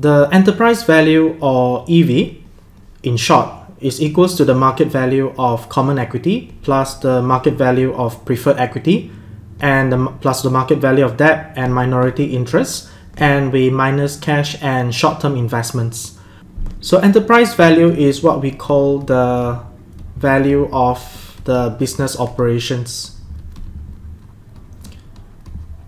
The enterprise value or EV, in short, is equals to the market value of common equity plus the market value of preferred equity and the, plus the market value of debt and minority interest and we minus cash and short-term investments. So enterprise value is what we call the value of the business operations.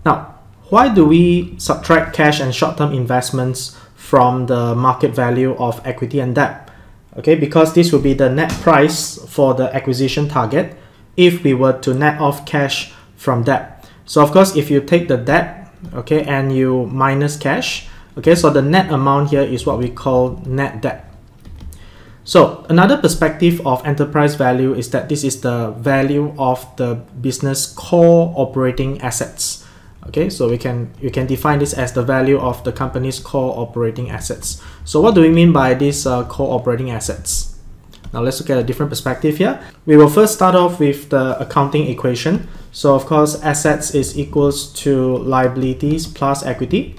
Now, why do we subtract cash and short-term investments from the market value of equity and debt? Okay, because this will be the net price for the acquisition target if we were to net off cash from debt. So of course, if you take the debt, okay, and you minus cash, okay, so the net amount here is what we call net debt. So another perspective of enterprise value is that this is the value of the business core operating assets. Okay, so we can we can define this as the value of the company's core operating assets. So what do we mean by these uh, core operating assets? Now let's look at a different perspective here. We will first start off with the accounting equation. So of course, assets is equals to liabilities plus equity.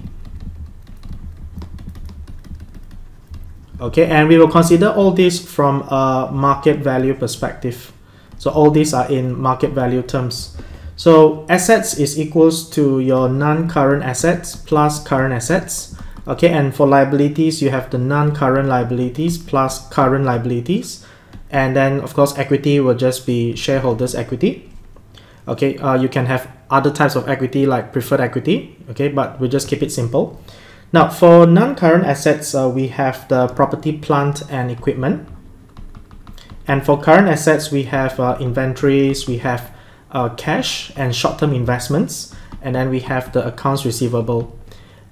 Okay, and we will consider all this from a market value perspective. So all these are in market value terms. So assets is equals to your non-current assets plus current assets. Okay, and for liabilities, you have the non-current liabilities plus current liabilities. And then of course, equity will just be shareholders equity. Okay, uh, you can have other types of equity like preferred equity. Okay, but we just keep it simple. Now for non-current assets, uh, we have the property, plant and equipment. And for current assets, we have uh, inventories, we have uh, cash and short-term investments, and then we have the accounts receivable.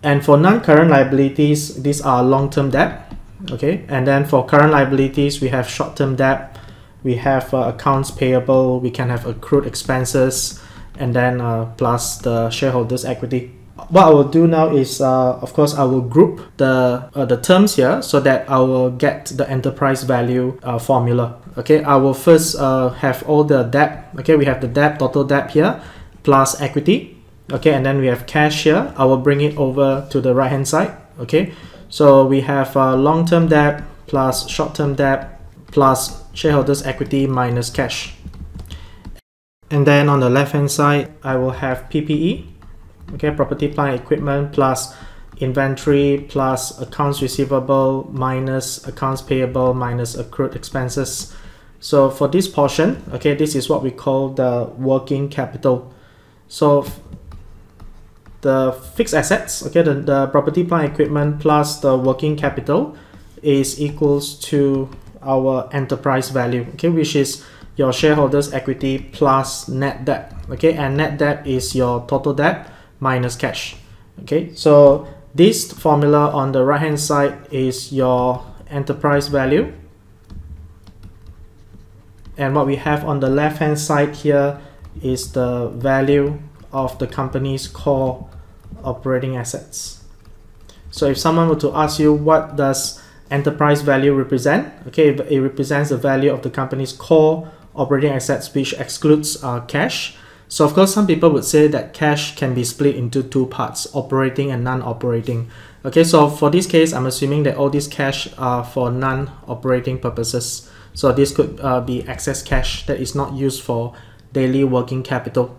And for non-current liabilities, these are long-term debt, okay? And then for current liabilities, we have short-term debt, we have uh, accounts payable, we can have accrued expenses, and then uh, plus the shareholders' equity. What I will do now is, uh, of course, I will group the uh, the terms here so that I will get the enterprise value uh, formula okay I will first uh, have all the debt. Okay we have the debt total debt here plus equity. Okay and then we have cash here. I will bring it over to the right hand side. Okay so we have uh, long-term debt plus short-term debt plus shareholders equity minus cash. And then on the left hand side I will have PPE okay property plant equipment plus inventory plus accounts receivable minus accounts payable minus accrued expenses so for this portion, okay, this is what we call the working capital. So the fixed assets, okay, the, the property, plant, equipment plus the working capital is equals to our enterprise value, okay, which is your shareholders equity plus net debt, okay, and net debt is your total debt minus cash, okay. So this formula on the right hand side is your enterprise value and what we have on the left hand side here is the value of the company's core operating assets. So if someone were to ask you what does enterprise value represent, okay, it represents the value of the company's core operating assets which excludes uh, cash. So of course some people would say that cash can be split into two parts, operating and non-operating. Okay, so for this case, I'm assuming that all these cash are for non-operating purposes. So this could uh, be excess cash that is not used for daily working capital.